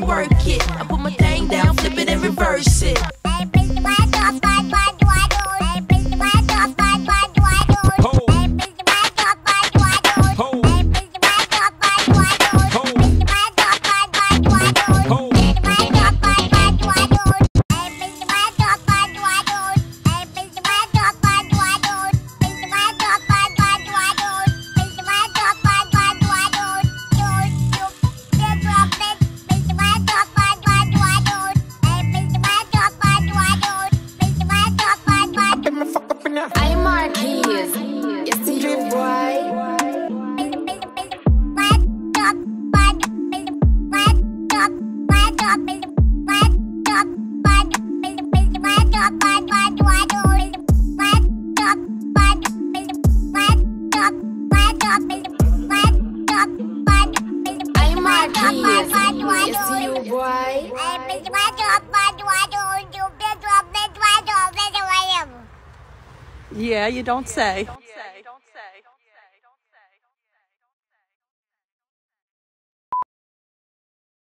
work it. I put my thing down, flip it and reverse it. iMarkkeyz. See you, boy. iMarkkeyz. Yeah, you don't say. Yeah, you don't say.